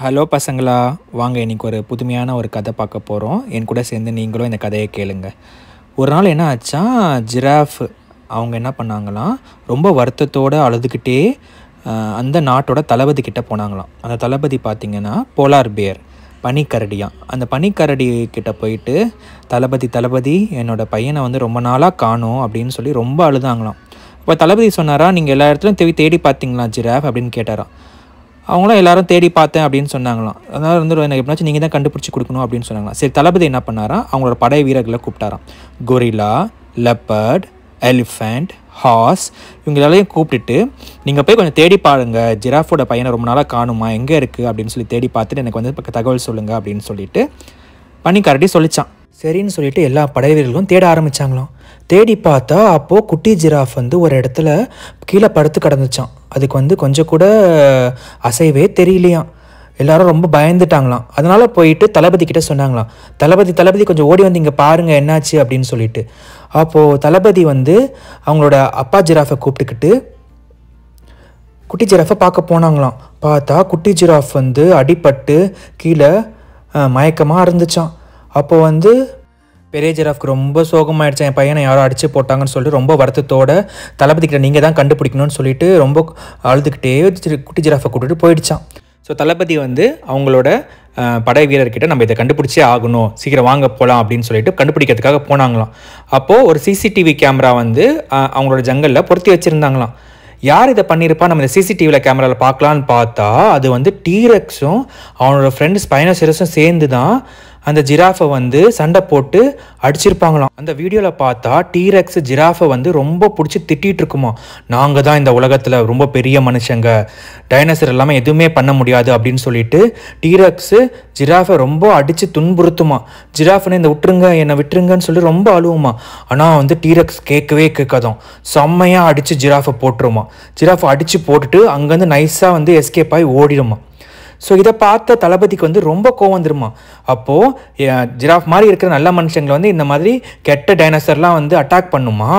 Hello பசங்களா வாங்க இன்னைக்கு ஒரு புதுமையான ஒரு கதை பார்க்க போகிறோம் என் கூட சேர்ந்து நீங்களும் இந்த கதையை கேளுங்க. ஒரு நாள் என்ன ஆச்சா ஜிராஃப் அவங்க என்ன பண்ணாங்களாம் ரொம்ப வருத்தத்தோடு அழுதுகிட்டே அந்த நாட்டோட தளபதி கிட்டே போனாங்களாம். அந்த தளபதி பார்த்திங்கன்னா போலார் பியர் பனிக்கரடியான் அந்த பனிக்கரடி கிட்ட போயிட்டு தளபதி தளபதி என்னோடய பையனை வந்து ரொம்ப நாளாக காணும் அப்படின்னு சொல்லி ரொம்ப அழுதாங்களாம். இப்போ தளபதி சொன்னாரா நீங்கள் எல்லா இடத்துலையும் தேடி தேடி பார்த்தீங்களா ஜிராஃப் அப்படின்னு கேட்டாராம். அவங்களும் எல்லாரும் தேடி பார்த்தேன் அப்படின்னு சொன்னாங்களாம். அதனால் வந்து எனக்கு எப்படினாச்சும் நீங்கள் தான் கண்டுபிடிச்சி கொடுக்கணும் அப்படின்னு சொன்னாங்களாம். சரி தளபதி என்ன பண்ணாராம் அவங்களோட படை வீரர்களை கூப்பிட்டாராம். கொரிலா லெப்பர்ட் எலிஃபண்ட் ஹார்ஸ் இவங்க எல்லாரையும் கூப்பிட்டுட்டு நீங்கள் போய் கொஞ்சம் தேடி பாருங்க. ஜிராஃபோட பையனை ரொம்ப நாளாக காணுமா? எங்கே இருக்குது அப்படின்னு சொல்லி தேடி பார்த்துட்டு எனக்கு வந்து இப்ப தகவல் சொல்லுங்கள் அப்படின்னு சொல்லிட்டு பனிக்கரடி சொல்லிச்சான். சரின்னு சொல்லிட்டு எல்லா படை வீரர்களும் தேட ஆரம்பிச்சாங்களாம். தேடி பார்த்தா அப்போது குட்டி ஜிராஃப் வந்து ஒரு இடத்துல கீழே படுத்து கிடந்துச்சான் அதுக்கு வந்து கொஞ்சம் கூட அசைவே தெரியலையாம். எல்லாரும் ரொம்ப பயந்துட்டாங்களாம். அதனால் போயிட்டு தளபதி கிட்ட சொன்னாங்களாம். தளபதி தளபதி கொஞ்சம் ஓடி வந்து இங்கே பாருங்கள் என்னாச்சு அப்படின்னு சொல்லிட்டு. அப்போது தளபதி வந்து அவங்களோட அப்பா ஜிராஃபை கூப்பிட்டுக்கிட்டு குட்டி ஜிராஃபை பார்க்க போனாங்களாம். பார்த்தா குட்டி ஜிராஃப் வந்து அடிபட்டு கீழே மயக்கமாக இருந்துச்சான் அப்போது வந்து பெரிய ஜெராஃப்க்கு ரொம்ப சோகமாயிடுச்சு. என் பையனை யாரோ அடிச்சு போட்டாங்கன்னு சொல்லிட்டு ரொம்ப வருத்தத்தோட தளபதி கிட்ட நீங்கள் தான் கண்டுபிடிக்கணும்னு சொல்லிட்டு ரொம்ப அழுதுகிட்டே குட்டி ஜெராஃபை கூட்டிகிட்டு போயிடுச்சான் ஸோ தளபதி வந்து அவங்களோட படை வீரர்கிட்ட நம்ம இதை கண்டுபிடிச்சே ஆகணும். சீக்கிரம் வாங்க போகலாம் அப்படின்னு சொல்லிட்டு கண்டுபிடிக்கிறதுக்காக போனாங்களாம். அப்போது ஒரு சிசிடிவி கேமரா வந்து அவங்களோட ஜங்கலில் பொருத்தி வச்சுருந்தாங்களாம். யார் இதை பண்ணியிருப்பா? நம்ம இந்த சிசிடிவியில் கேமராவில் பார்க்கலான்னு பார்த்தா அது வந்து டீரெக்ஸும் அவனோட ஃப்ரெண்டு ஸ்பைனோசிரஸும் சேர்ந்து தான் அந்த ஜிராஃபை வந்து சண்டை போட்டு அடிச்சிருப்பாங்களாம். அந்த வீடியோவில் பார்த்தா டீரெக்ஸ் ஜிராஃபை வந்து ரொம்ப பிடிச்சி திட்டிகிட்டு இருக்குமா நாங்கள் தான் இந்த உலகத்தில் ரொம்ப பெரிய மனுஷங்க. டைனோசர் எல்லாமே எதுவுமே பண்ண முடியாது அப்படின்னு சொல்லிட்டு டீரெக்ஸு ஜிராஃபை ரொம்ப அடித்து துன்புறுத்துமா ஜிராஃபனை இந்த விட்டுருங்க என்னை விட்டுருங்கன்னு சொல்லி ரொம்ப அழுவுமா ஆனால் வந்து டீரெக்ஸ் கேட்கவே கேட்காதான் செம்மையாக அடித்து ஜிராஃபை போட்டுருமா ஜிராஃபை அடித்து போட்டுட்டு அங்கேருந்து நைஸாக வந்து எஸ்கேப் ஆகி ஓடிடுமா ஸோ இதை பார்த்த தளபதிக்கு வந்து ரொம்ப கோவம் வந்துருமா? அப்போது ஜிராஃப் மாதிரி இருக்கிற நல்ல மனுஷங்களை வந்து இந்த மாதிரி கெட்ட டைனோசர்லாம் வந்து அட்டாக் பண்ணுமா?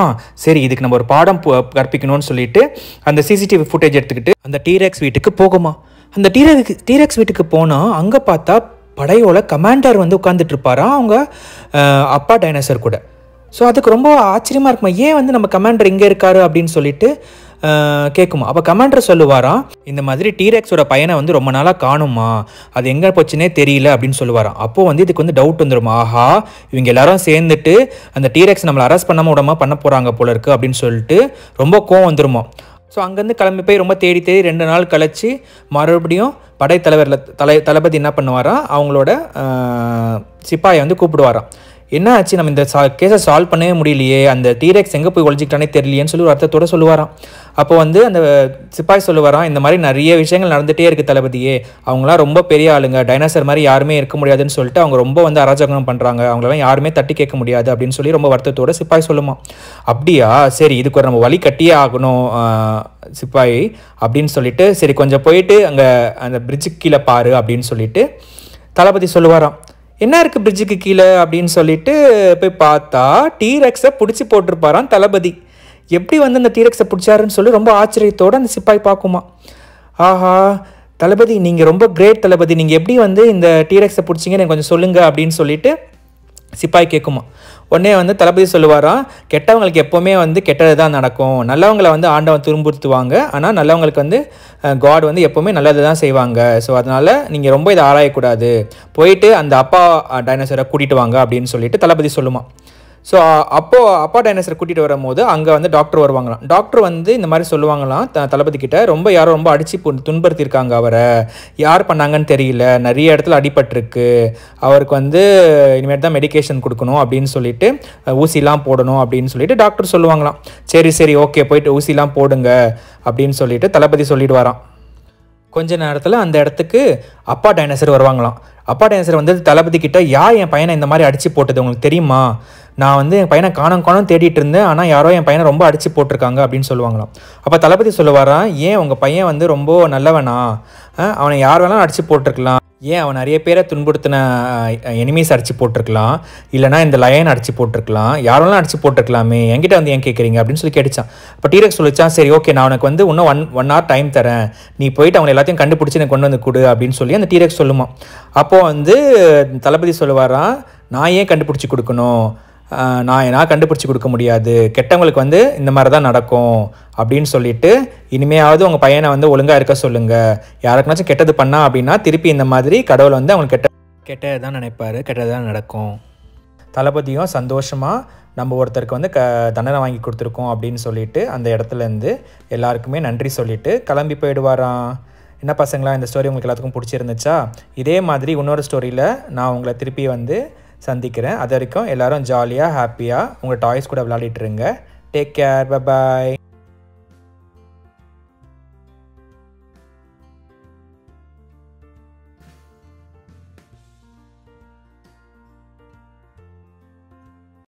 சரி இதுக்கு நம்ம ஒரு பாடம் கற்பிக்கணும்னு சொல்லிட்டு அந்த சிசிடிவி ஃபுட்டேஜ் எடுத்துக்கிட்டு அந்த டீரெக்ஸ் வீட்டுக்கு போகுமா? அந்த டீரெக்ஸ் டீரெக்ஸ் வீட்டுக்கு போனால் அங்கே பார்த்தா படையோட கமாண்டர் வந்து உட்காந்துட்டு இருப்பாரா? அவங்க அப்பா டைனோசர் கூட. ஸோ அதுக்கு ரொம்ப ஆச்சரியமாக இருக்குமா? ஏன் வந்து நம்ம கமாண்டர் இங்கே இருக்காரு அப்படின்னு சொல்லிட்டு கேட்குமா அப்போ கமாண்டர் சொல்லுவாராம் இந்த மாதிரி டீரெக்ஸோட பையனை வந்து ரொம்ப நாளாக காணுமா அது எங்கே போச்சுனே தெரியல அப்படின்னு சொல்லுவாராம் அப்போ வந்து இதுக்கு வந்து டவுட் வந்துடும் ஆஹா இவங்க எல்லாரும் சேர்ந்துட்டு அந்த டீரெக்ஸ் நம்மளை அரெஸ்ட் பண்ணாமல் விடாம பண்ண போகிறாங்க போல இருக்கு அப்படின்னு சொல்லிட்டு ரொம்ப கோவம் வந்துருமா. ஸோ அங்கேருந்து கிளம்பி போய் ரொம்ப தேடி தேடி ரெண்டு நாள் கழிச்சு மறுபடியும் படைத்தலைவரில் தலை தளபதி என்ன பண்ணுவாராம் அவங்களோட சிப்பாயை வந்து கூப்பிடுவாராம் என்ன ஆச்சு நம்ம இந்த சா கேஸை சால்வ் பண்ணவே முடியலையே. அந்த டீரெக்ஸ் எங்கே போய் ஒழிஞ்சிக்கிட்டானே தெரியலையேன்னு சொல்லி ஒரு அர்த்தத்தோட சொல்லுவாராம். அப்போ வந்து அந்த சிப்பாய் சொல்லுவாராம் இந்த மாதிரி நிறைய விஷயங்கள் நடந்துகிட்டே இருக்குது தளபதியே. அவங்களாம் ரொம்ப பெரிய ஆளுங்க. டைனாசர் மாதிரி யாருமே இருக்க முடியாதுன்னு சொல்லிட்டு அவங்க ரொம்ப வந்து அராஜகம் பண்ணுறாங்க அவங்களெல்லாம் யாருமே தட்டி கேட்க முடியாது அப்படின்னு சொல்லி ரொம்ப வருத்தத்தோட சிப்பாய் சொல்லுமா அப்படியா? சரி இதுக்கு ஒரு நம்ம வழி கட்டியே ஆகணும் சிப்பாய் அப்படின்னு சொல்லிட்டு சரி கொஞ்சம் போயிட்டு அங்கே அந்த பிரிட்ஜுக்கு கீழே பாரு அப்படின்னு சொல்லிட்டு தளபதி சொல்லுவாராம். என்ன இருக்குது பிரிட்ஜுக்கு கீழே? அப்படின்னு சொல்லிட்டு போய் பார்த்தா டீரெக்ஸை பிடிச்சி போட்டிருப்பாராம் தளபதி. எப்படி வந்து அந்த டீரெக்ஸை பிடிச்சாருன்னு சொல்லி ரொம்ப ஆச்சரியத்தோடு அந்த சிப்பாய் பார்க்குமா ஆஹா தளபதி நீங்கள் ரொம்ப கிரேட் தளபதி. நீங்கள் எப்படி வந்து இந்த டீரெக்ஸை பிடிச்சிங்கன்னு எனக்கு கொஞ்சம் சொல்லுங்கள் அப்படின்னு சொல்லிட்டு சிப்பாய் கேட்குமா? உடனே வந்து தளபதி சொல்லுவாராம் கெட்டவங்களுக்கு எப்போவுமே வந்து கெட்டது தான் நடக்கும். நல்லவங்களை வந்து ஆண்டவன் துன்புறுத்துவாங்க. ஆனால் நல்லவங்களுக்கு வந்து காட் வந்து எப்போவுமே நல்லது தான் செய்வாங்க. ஸோ அதனால் நீங்கள் ரொம்ப இதை ஆராயக்கூடாது. போயிட்டு அந்த அப்பா டைனோசரை கூட்டிகிட்டு வாங்க அப்படின்னு சொல்லிட்டு தளபதி சொல்லுமா. ஸோ அப்போது அப்பா டைனோசரை கூட்டிகிட்டு வரும்போது அங்கே வந்து டாக்டர் வருவாங்களாம். டாக்டர் வந்து இந்த மாதிரி சொல்லுவாங்களாம் த தளபதி கிட்ட ரொம்ப யாரோ ரொம்ப அடித்து துன்புறுத்தியிருக்காங்க அவரை. யார் பண்ணாங்கன்னு தெரியல. நிறைய இடத்துல அடிபட்டிருக்கு. அவருக்கு வந்து இனிமேல் தான் மெடிகேஷன் கொடுக்கணும் அப்படின்னு சொல்லிட்டு ஊசிலாம் போடணும் அப்படின்னு சொல்லிட்டு டாக்டர் சொல்லுவாங்களாம். சரி சரி ஓகே போயிட்டு ஊசிலாம் போடுங்க அப்படின்னு சொல்லிட்டு தளபதி சொல்லிட்டு வரான் கொஞ்ச நேரத்தில் அந்த இடத்துக்கு அப்பா டைனோசர் வருவாங்களாம். அப்பா டைனோசர் வந்து தளபதி கிட்ட யார் என் பையனை இந்த மாதிரி அடித்து போட்டது? உங்களுக்கு தெரியுமா? நான் வந்து என் பையனை காணம் காணம் தேடிட்டு இருந்தேன். ஆனால் யாரோ என் பையனை ரொம்ப அடித்து போட்டிருக்காங்க அப்படின்னு சொல்லுவாங்களாம். அப்போ தளபதி சொல்லுவாராம் ஏன் உங்கள் பையன் வந்து ரொம்ப நல்லவனா? அவனை யார் வேணாலும் அடித்து போட்டிருக்கலாம். ஏன் அவன் நிறைய பேரை துன்புறுத்தின எனிமீஸ் அடிச்சு போட்டிருக்கலாம். இல்லைனா இந்த லயன் அடிச்சு போட்டிருக்கலாம். யாரெல்லாம் அடிச்சு போட்டிருக்கலாமே. என்கிட்ட வந்து ஏன் கேட்குறீங்க அப்படின்னு சொல்லி கேட்டுச்சான். அப்போ டீரக்ஸ் சொல்லிச்சான் சரி ஓகே நான் உனக்கு வந்து இன்னும் ஒன் ஒன் ஹவர் டைம் தரேன். நீ போயிட்டு அவங்க எல்லாத்தையும் கண்டுபிடிச்சி எனக்கு கொண்டு வந்து கொடு அப்படின்னு சொல்லி அந்த டீரக்ஸ் சொல்லுமா அப்போது வந்து தளபதி சொல்லுவாராம் நான் ஏன் கண்டுபிடிச்சி கொடுக்கணும்? நான் நான் கண்டுபிடிச்சி கொடுக்க முடியாது. கெட்டவங்களுக்கு வந்து இந்த மாதிரி தான் நடக்கும் அப்படின்னு சொல்லிட்டு இனிமையாவது உங்கள் பையனை வந்து ஒழுங்காக இருக்க சொல்லுங்கள் யாருக்குனாச்சும் கெட்டது பண்ணா அப்படின்னா திருப்பி இந்த மாதிரி கடவுள் வந்து அவங்களுக்கு கெட்ட கெட்டது தான் நினைப்பார். கெட்டது தான் நடக்கும். தளபதியும் சந்தோஷமாக நம்ம ஒருத்தருக்கு வந்து க தண்டனை வாங்கி கொடுத்துருக்கோம் அப்படின்னு சொல்லிட்டு அந்த இடத்துலேருந்து எல்லாருக்குமே நன்றி சொல்லிட்டு கிளம்பி போயிடுவாராம். என்ன பசங்களா இந்த ஸ்டோரி உங்களுக்கு எல்லாத்துக்கும் பிடிச்சிருந்துச்சா? இதே மாதிரி இன்னொரு ஸ்டோரியில் நான் உங்களை திருப்பி வந்து சந்திக்கிறேன். அது வரைக்கும் எல்லாரும் ஜாலியாக ஹாப்பியாக உங்கள் டாய்ஸ் கூட விளையாடிட்டுருங்க டேக் கேர் பாய்